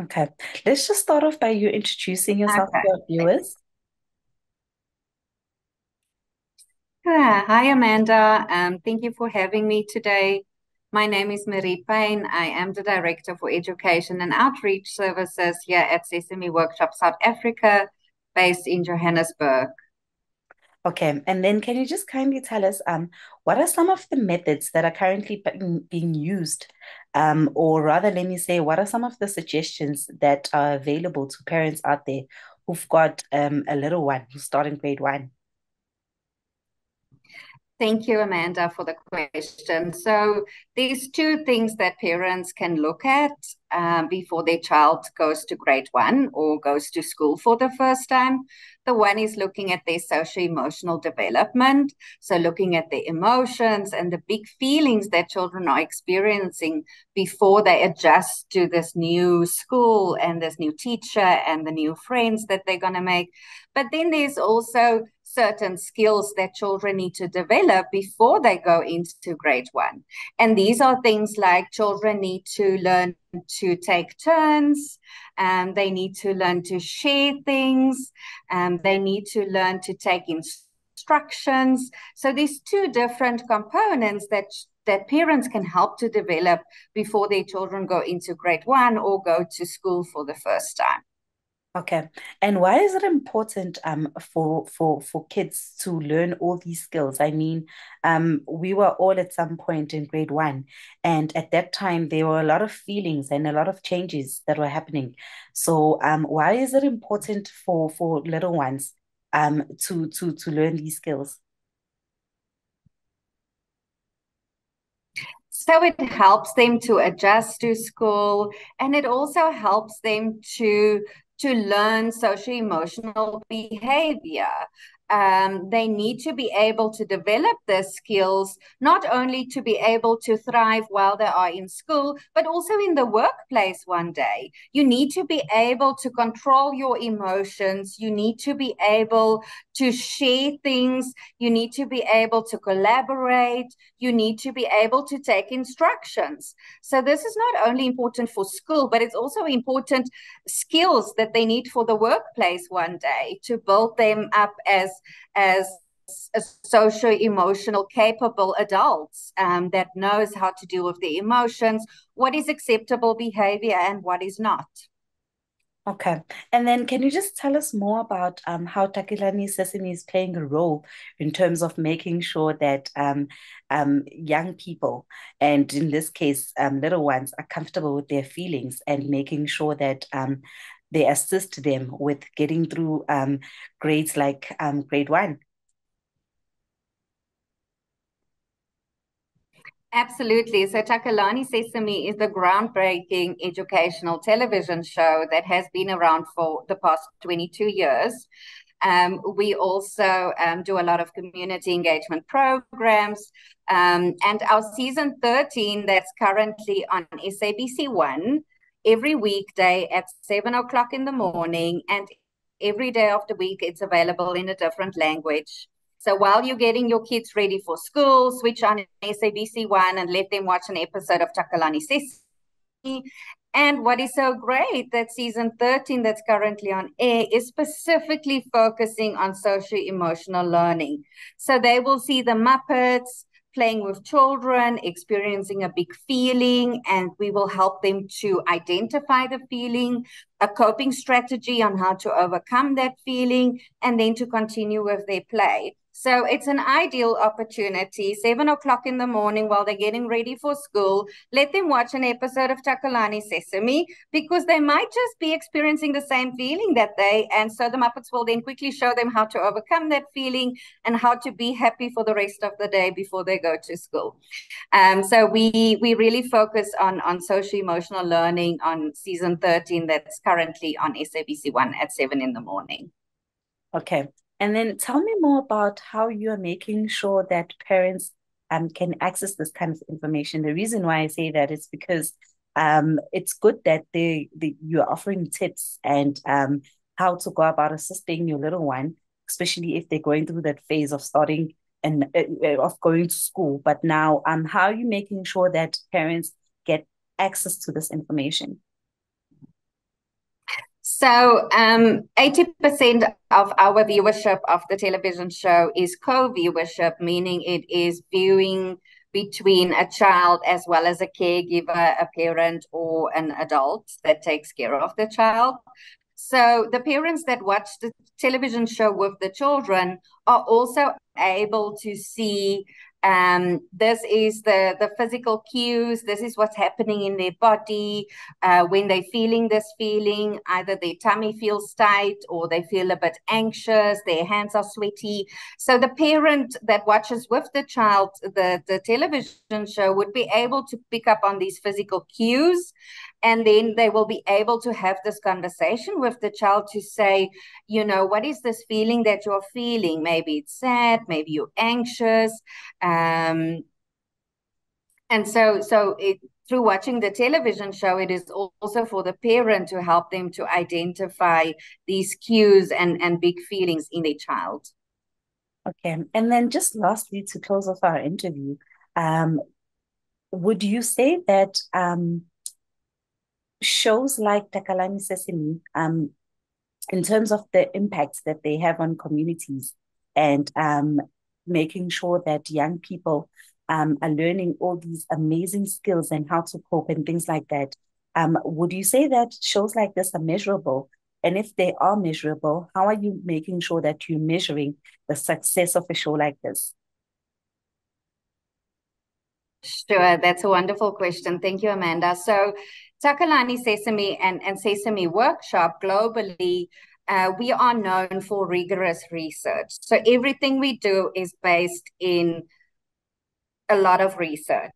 Okay, let's just start off by you introducing yourself Okay. to our viewers. Hi, Amanda. Um, thank you for having me today. My name is Marie Payne. I am the Director for Education and Outreach Services here at Sesame Workshop South Africa, based in Johannesburg. Okay, and then can you just kindly tell us um, what are some of the methods that are currently being, used? Um, or rather, let me say, what are some of the suggestions that are available to parents out there who've got um, a little one who's starting grade one? Thank you, Amanda, for the question. So, these two things that parents can look at um, before their child goes to grade one or goes to school for the first time. The one is looking at their social emotional development. So, looking at the emotions and the big feelings that children are experiencing before they adjust to this new school and this new teacher and the new friends that they're going to make. But then there's also certain skills that children need to develop before they go into grade one. And these are things like children need to learn to take turns, and they need to learn to share things, and they need to learn to take instructions. So these two different components that that parents can help to develop before their children go into grade one or go to school for the first time. Okay. And why is it important um for for for kids to learn all these skills? I mean, um, we were all at some point in grade one, and at that time there were a lot of feelings and a lot of changes that were happening. So, um, why is it important for for little ones um to to to learn these skills? So it helps them to adjust to school and it also helps them to to learn social emotional behavior um, they need to be able to develop their skills, not only to be able to thrive while they are in school, but also in the workplace one day. You need to be able to control your emotions. You need to be able to share things. You need to be able to collaborate. You need to be able to take instructions. So, this is not only important for school, but it's also important skills that they need for the workplace one day to build them up as as a social emotional capable adults um, that knows how to deal with the emotions what is acceptable behavior and what is not Okay. And then can you just tell us more about um, how Takalani Sesame is playing a role in terms of making sure that um, um, young people, and in this case, um, little ones, are comfortable with their feelings and making sure that um, they assist them with getting through um, grades like um, grade one? Absolutely. So Takalani Sesame is the groundbreaking educational television show that has been around for the past 22 years. Um, we also um, do a lot of community engagement programs. Um, and our season 13, that's currently on SABC One, every weekday at seven o'clock in the morning. And every day of the week, it's available in a different language. So while you're getting your kids ready for school, switch on SABC One and let them watch an episode of Takalani Sesame. And what is so great that season 13 that's currently on air is specifically focusing on social emotional learning. So they will see the Muppets, playing with children, experiencing a big feeling, and we will help them to identify the feeling, a coping strategy on how to overcome that feeling, and then to continue with their play. So it's an ideal opportunity. Seven o'clock in the morning while they're getting ready for school, let them watch an episode of Takalani Sesame because they might just be experiencing the same feeling that day. And so the Muppets will then quickly show them how to overcome that feeling and how to be happy for the rest of the day before they go to school. Um, so we we really focus on on social emotional learning on season 13 that's currently on SABC One at seven in the morning. Okay. And then tell me more about how you're making sure that parents um, can access this kind of information. The reason why I say that is because um, it's good that they, they you're offering tips and um, how to go about assisting your little one, especially if they're going through that phase of starting and uh, uh of going to school. But now, um, how are you making sure that parents get access to this information? So, um, 80% of our viewership of the television show is co viewership, meaning it is viewing between a child as well as a caregiver, a parent, or an adult that takes care of the child. So, the parents that watch the television show with the children are also able to see um, this is the the physical cues. This is what's happening in their body uh, when they're feeling this feeling. Either their tummy feels tight or they feel a bit anxious. Their hands are sweaty. So the parent that watches with the child the the television show would be able to pick up on these physical cues. And then they will be able to have this conversation with the child to say you know what is this feeling that you're feeling? Maybe it's sad maybe you're anxious um, and so so it through watching the television show it is also for the parent to help them to identify these cues and and big feelings in their child. Okay. And then just lastly to close off our interview um, would you say that um, shows like Takalani Sesame, um, in terms of the impacts that they have on communities and um, making sure that young people um, are learning all these amazing skills and how to cope and things like that. Um, would you say that shows like this are measurable? And if they are measurable, how are you making sure that you're measuring the success of a show like this? Sure, that's a wonderful question. Thank you, Amanda. So Takalani Sesame and, and Sesame Workshop globally, uh, we are known for rigorous research. So everything we do is based in a lot of research.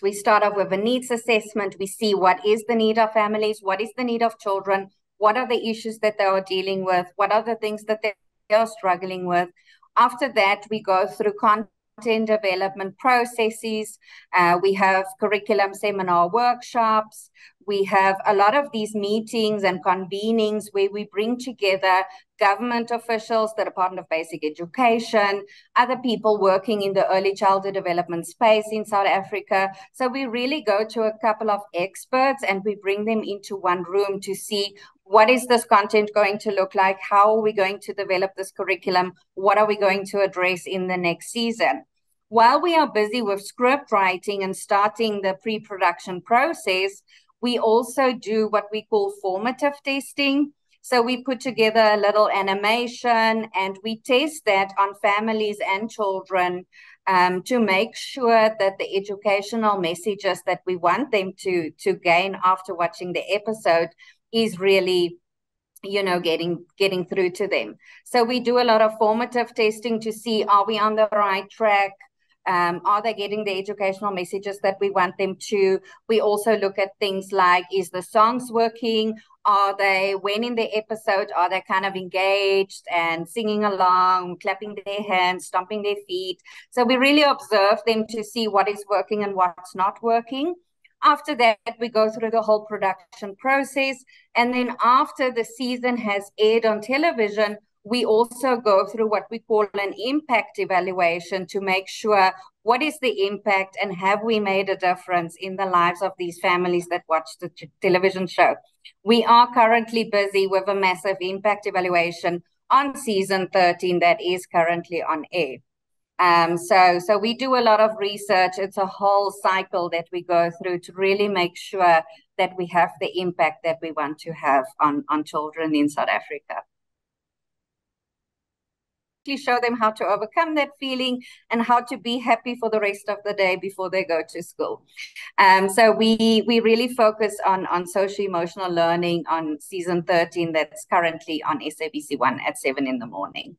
We start off with a needs assessment. We see what is the need of families, what is the need of children, what are the issues that they are dealing with, what are the things that they are struggling with. After that, we go through content content development processes. Uh, we have curriculum seminar workshops. We have a lot of these meetings and convenings where we bring together government officials, the Department of Basic Education, other people working in the early childhood development space in South Africa. So we really go to a couple of experts and we bring them into one room to see what is this content going to look like? How are we going to develop this curriculum? What are we going to address in the next season? While we are busy with script writing and starting the pre production process, we also do what we call formative testing. So we put together a little animation and we test that on families and children um, to make sure that the educational messages that we want them to, to gain after watching the episode is really you know getting getting through to them. So we do a lot of formative testing to see are we on the right track? Um, are they getting the educational messages that we want them to? We also look at things like is the songs working? Are they when in the episode are they kind of engaged and singing along clapping their hands stomping their feet? So we really observe them to see what is working and what's not working after that, we go through the whole production process. And then after the season has aired on television, we also go through what we call an impact evaluation to make sure what is the impact and have we made a difference in the lives of these families that watch the t- television show. We are currently busy with a massive impact evaluation on season 13 that is currently on air. Um, so, so we do a lot of research. It's a whole cycle that we go through to really make sure that we have the impact that we want to have on, on children in South Africa show them how to overcome that feeling and how to be happy for the rest of the day before they go to school. Um, so we we really focus on on social emotional learning on season 13 that's currently on SABC One at seven in the morning.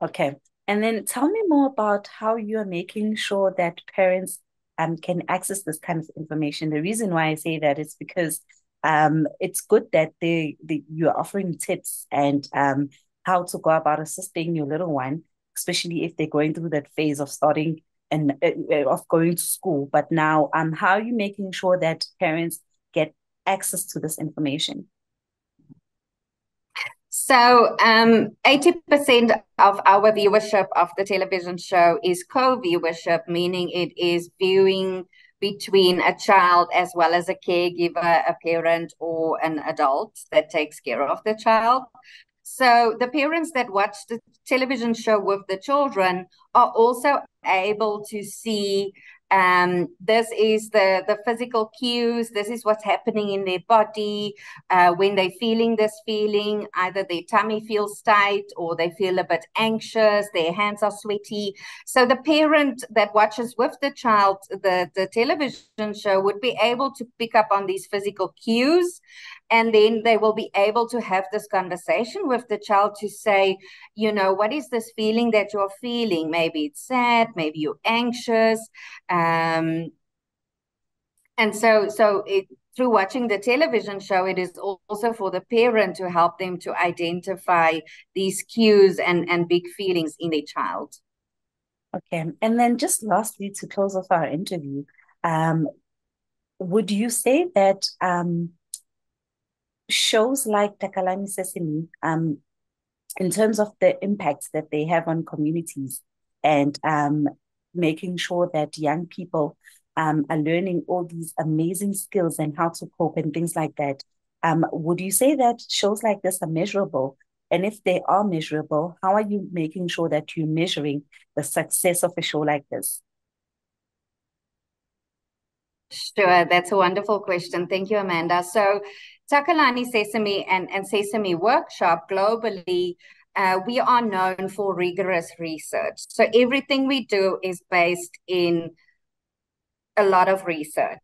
Okay. And then tell me more about how you're making sure that parents um, can access this kind of information. The reason why I say that is because um, it's good that they, they you're offering tips and um, how to go about assisting your little one, especially if they're going through that phase of starting and uh, of going to school. But now, um, how are you making sure that parents get access to this information? So, um, 80% of our viewership of the television show is co viewership, meaning it is viewing between a child as well as a caregiver, a parent, or an adult that takes care of the child. So the parents that watch the television show with the children are also able to see um, this is the the physical cues. This is what's happening in their body uh, when they're feeling this feeling. Either their tummy feels tight or they feel a bit anxious. Their hands are sweaty. So the parent that watches with the child the the television show would be able to pick up on these physical cues and then they will be able to have this conversation with the child to say you know what is this feeling that you're feeling? Maybe it's sad maybe you're anxious um, and so so it through watching the television show it is also for the parent to help them to identify these cues and and big feelings in their child. Okay and then just lastly to close off our interview um, would you say that um, shows like Takalani Sesame, um, in terms of the impacts that they have on communities and um, making sure that young people um, are learning all these amazing skills and how to cope and things like that. Um, would you say that shows like this are measurable? And if they are measurable, how are you making sure that you're measuring the success of a show like this? Sure, that's a wonderful question. Thank you, Amanda. So, Takalani Sesame and, and Sesame Workshop globally, uh, we are known for rigorous research. So everything we do is based in a lot of research.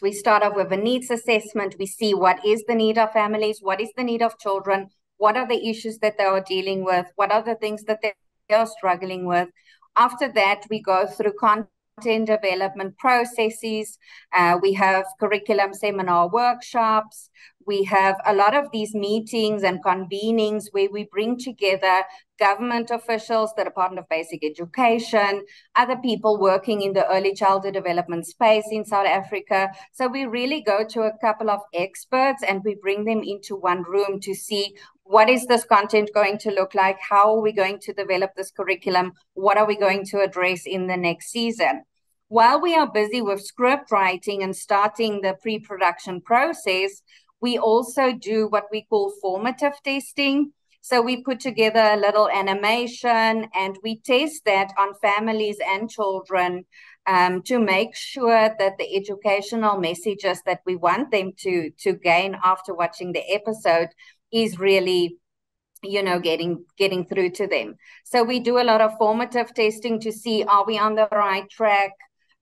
We start off with a needs assessment. We see what is the need of families, what is the need of children, what are the issues that they are dealing with, what are the things that they are struggling with. After that, we go through content content development processes. Uh, we have curriculum seminar workshops. We have a lot of these meetings and convenings where we bring together government officials, the Department of Basic Education, other people working in the early childhood development space in South Africa. So we really go to a couple of experts and we bring them into one room to see what is this content going to look like? How are we going to develop this curriculum? What are we going to address in the next season? While we are busy with script writing and starting the pre production process, we also do what we call formative testing. So we put together a little animation and we test that on families and children um, to make sure that the educational messages that we want them to to gain after watching the episode is really you know getting getting through to them. So we do a lot of formative testing to see are we on the right track?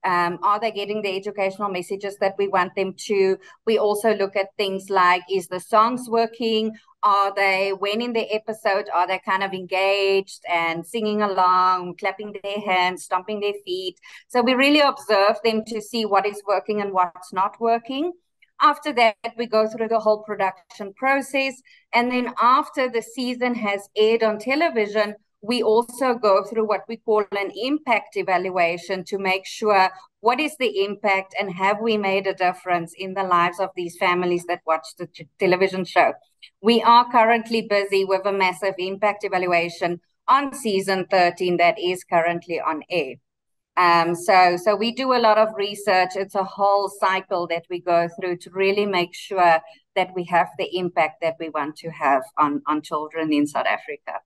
Um, are they getting the educational messages that we want them to? We also look at things like is the songs working? Are they when in the episode are they kind of engaged and singing along clapping their hands stomping their feet? So we really observe them to see what is working and what's not working after that, we go through the whole production process. And then after the season has aired on television, we also go through what we call an impact evaluation to make sure what is the impact and have we made a difference in the lives of these families that watch the t- television show. We are currently busy with a massive impact evaluation on season 13 that is currently on air. Um, so, so we do a lot of research. It's a whole cycle that we go through to really make sure that we have the impact that we want to have on, on children in South Africa.